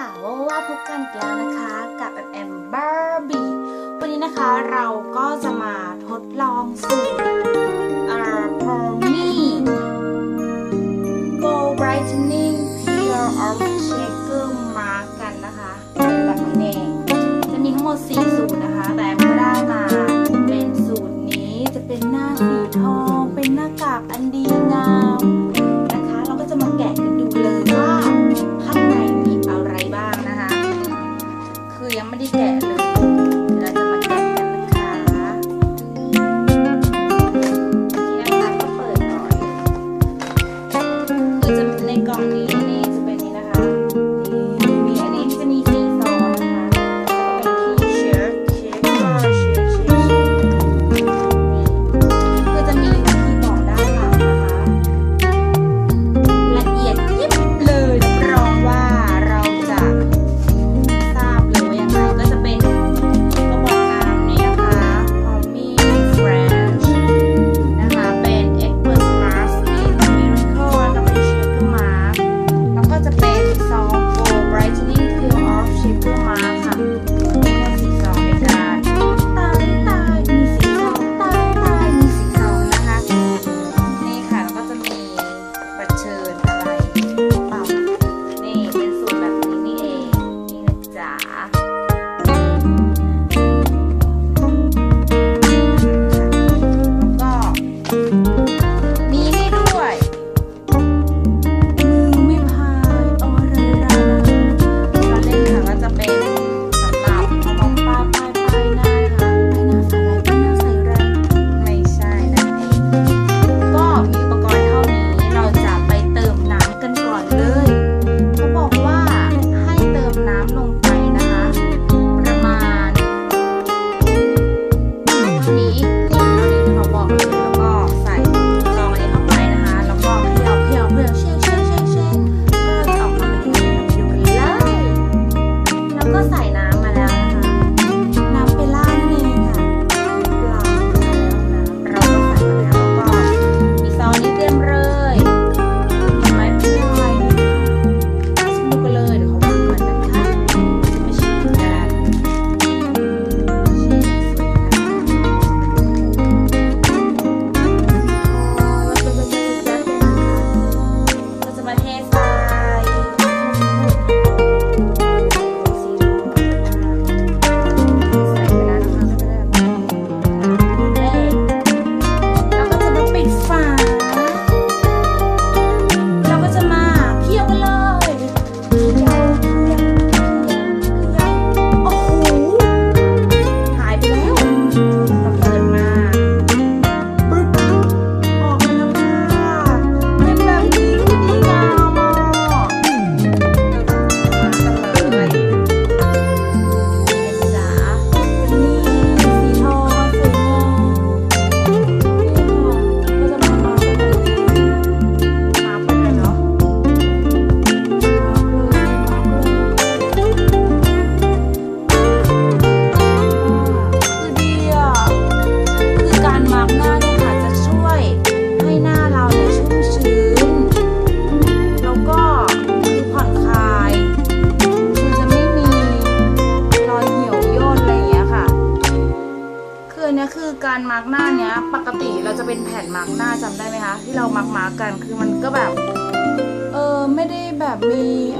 ค่ะว่าพบกันกแล้วนะคะกับแอมแอมบาร์บี้วันนี้นะคะเราก็จะมาทดลองสูตรอ่าพรนี่ Go Brightening Pure Orange Shaker กันนะคะแบบนี้เองจะมีทั้งหมด 4 สูตรนะคะแต่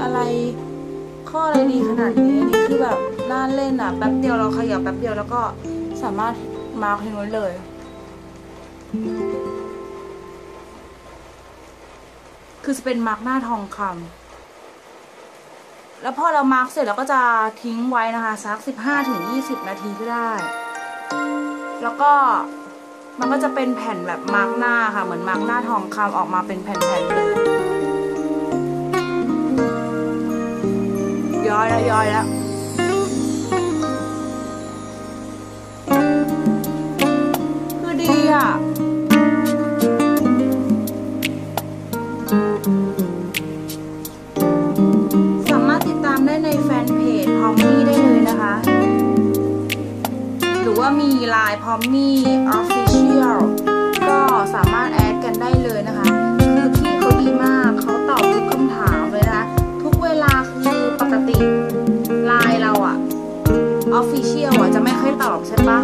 อะไร ข้ออะไรดีขนาดนี้นี่คือแบบน่าเล่นอะแป๊บเดียวเราขยับแป๊บเดียวแล้วก็สามารถมาเพลงนู้นเลย คือจะเป็นมาร์กหน้าทองคำแล้วพอเรามาร์กเสร็จเราก็จะทิ้งไว้นะคะสักสิบห้าถึงยี่สิบนาทีก็ได้ แล้วก็มันก็จะเป็นแผ่นแบบมาร์กหน้าค่ะ เหมือนมาร์กหน้าทองคำออกมาเป็นแผ่นๆเลย ย้อยแล้วย้อยแล้วคือดีอะสามารถติดตามได้ในแฟนเพจพอมมี่ได้เลยนะคะ หรือว่ามีไลน์พอมมี่ออฟฟิเชียลก็สามารถ ออฟฟิเชียลอะจะไม่ค่อยตอบใช่ปะ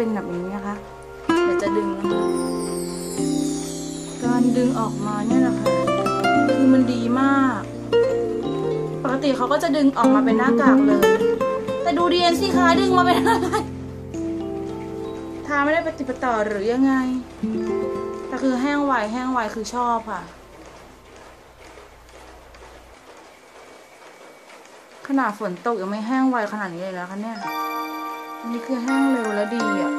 เป็นแบบนี้นะคะ เดี๋ยวจะดึงนะคะ การดึงออกมาเนี่ยนะคะคือมันดีมาก ปกติเขาก็จะดึงออกมาเป็นหน้ากากเลย แต่ดูเดียนสิคะดึงมาเป็นอะไรทาไม่ได้ปฏิปต่อหรือยังไง แต่คือแห้งไวแห้งไวคือชอบค่ะขนาดฝนตกยังไม่แห้งไวขนาดนี้เลยนะคะเนี่ย นี่คือแห้งเร็วและดีอะ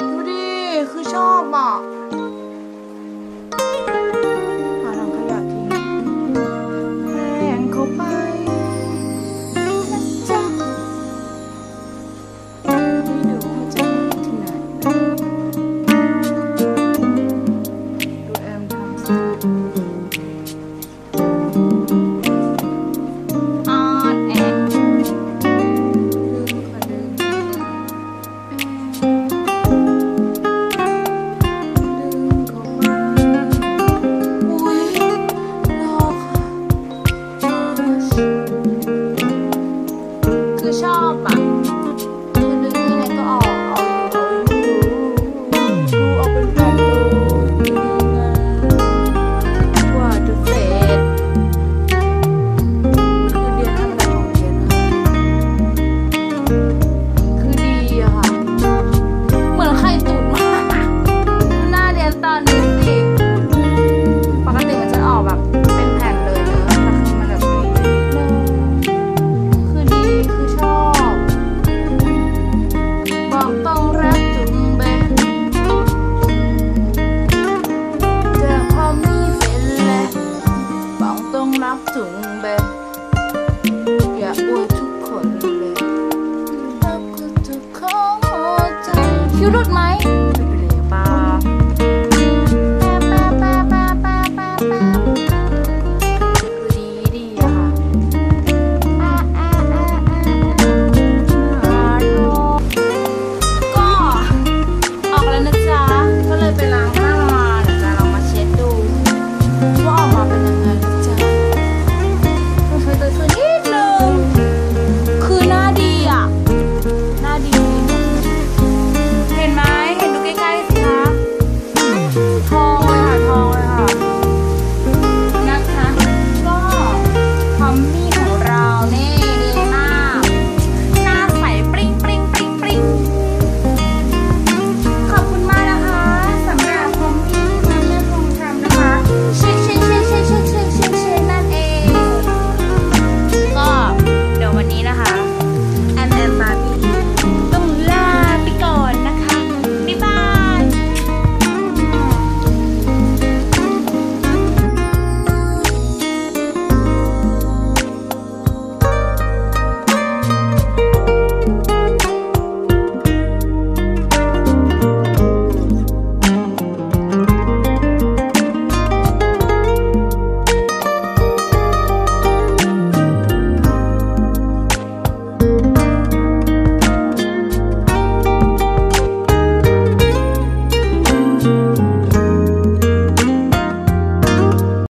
ดูดิ คือชอบอะ